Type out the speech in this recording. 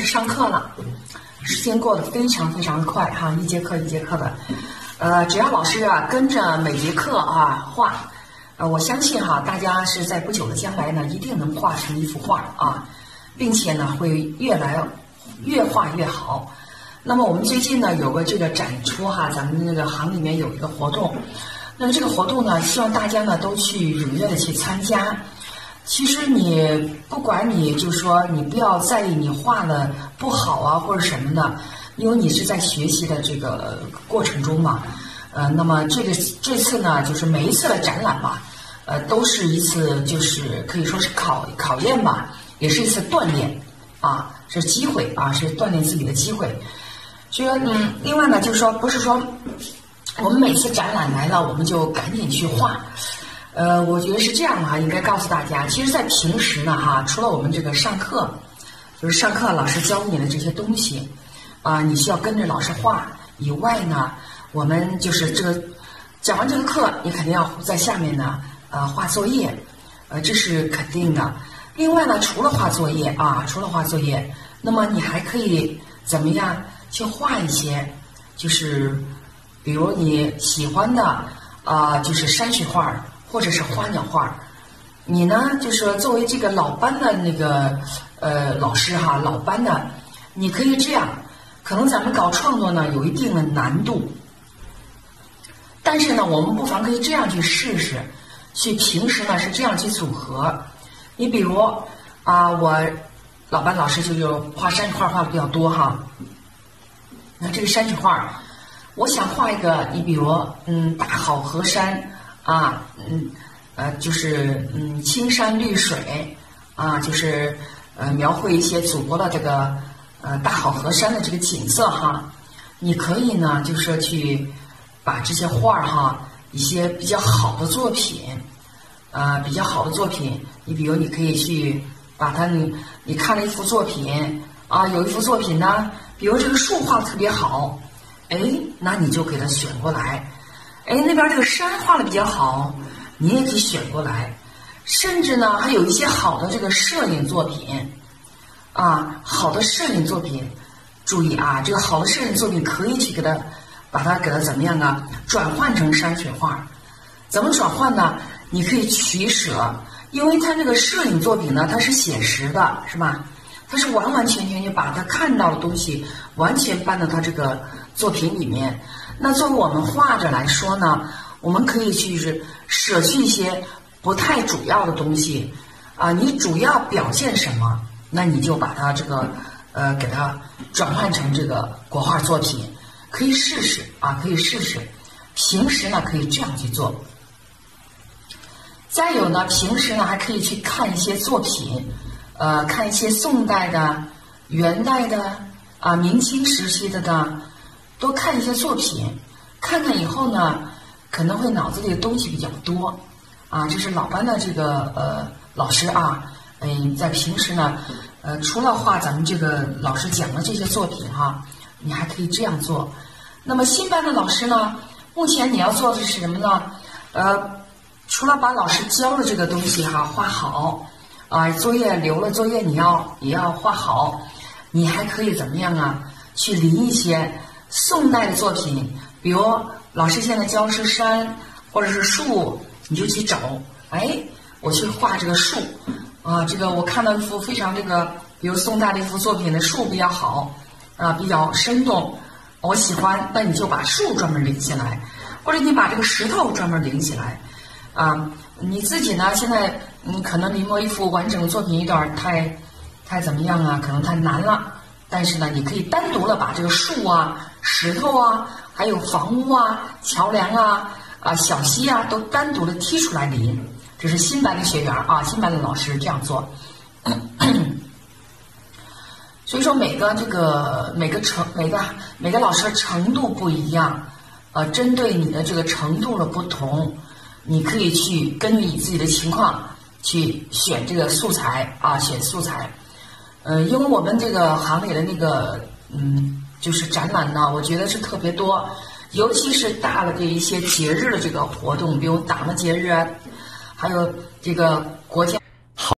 始上课了，时间过得非常非常快哈，一节课一节课的，呃，只要老师啊跟着每节课啊画，呃，我相信哈，大家是在不久的将来呢，一定能画成一幅画啊，并且呢会越来越画越好。那么我们最近呢有个这个展出哈，咱们那个行里面有一个活动，那么这个活动呢，希望大家呢都去踊跃的去参加。其实你不管你就说你不要在意你画的不好啊或者什么的，因为你是在学习的这个过程中嘛，呃，那么这个这次呢，就是每一次的展览嘛，呃，都是一次就是可以说是考考验吧，也是一次锻炼啊，是机会啊，是锻炼自己的机会。所以说，嗯，另外呢，就是说不是说我们每次展览来了，我们就赶紧去画。呃，我觉得是这样的哈，应该告诉大家，其实，在平时呢，哈，除了我们这个上课，就是上课老师教你的这些东西，啊，你需要跟着老师画以外呢，我们就是这个讲完这个课，你肯定要在下面呢，呃，画作业，呃，这是肯定的。另外呢，除了画作业啊，除了画作业，那么你还可以怎么样去画一些，就是比如你喜欢的啊，就是山水画。或者是花鸟画，你呢？就是作为这个老班的那个呃老师哈，老班的，你可以这样。可能咱们搞创作呢，有一定的难度，但是呢，我们不妨可以这样去试试，去平时呢是这样去组合。你比如啊，我老班老师就有画山水画画的比较多哈。那这个山水画，我想画一个，你比如嗯，大好河山。啊，嗯，呃，就是嗯，青山绿水，啊，就是呃，描绘一些祖国的这个呃大好河山的这个景色哈。你可以呢，就是去把这些画儿哈，一些比较好的作品，啊，比较好的作品，你比如你可以去把它，你你看了一幅作品啊，有一幅作品呢，比如这个树画特别好，哎，那你就给它选过来。哎，那边这个山画的比较好，你也可以选过来。甚至呢，还有一些好的这个摄影作品，啊，好的摄影作品，注意啊，这个好的摄影作品可以去给它，把它给它怎么样啊？转换成山水画，怎么转换呢？你可以取舍，因为它这个摄影作品呢，它是写实的，是吧？它是完完全全就把它看到的东西完全搬到它这个作品里面。那作为我们画者来说呢，我们可以去是舍去一些不太主要的东西，啊，你主要表现什么，那你就把它这个呃给它转换成这个国画作品，可以试试啊，可以试试。平时呢可以这样去做。再有呢，平时呢还可以去看一些作品，呃，看一些宋代的、元代的啊、明清时期的的。多看一些作品，看看以后呢，可能会脑子里的东西比较多，啊，这是老班的这个呃老师啊，嗯，在平时呢，呃，除了画咱们这个老师讲的这些作品哈，你还可以这样做。那么新班的老师呢，目前你要做的是什么呢？呃，除了把老师教的这个东西哈画好，啊，作业留了作业你要也要画好，你还可以怎么样啊？去临一些。宋代的作品，比如老师现在教是山或者是树，你就去找，哎，我去画这个树，啊，这个我看到一幅非常这个，比如宋代的一幅作品的树比较好，啊，比较生动，我喜欢，那你就把树专门领起来，或者你把这个石头专门领起来，啊，你自己呢，现在你可能临摹一幅完整的作品有点太，太怎么样啊？可能太难了。但是呢，你可以单独的把这个树啊、石头啊，还有房屋啊、桥梁啊、啊小溪啊，都单独的剔出来临。这是新班的学员啊，新班的老师这样做。所以说，每个这个每个程每个每个老师的程度不一样，呃，针对你的这个程度的不同，你可以去根据你自己的情况去选这个素材啊，选素材。呃，因为我们这个行里的那个，嗯，就是展览呢，我觉得是特别多，尤其是大的这一些节日的这个活动，比如党的节日啊，还有这个国家。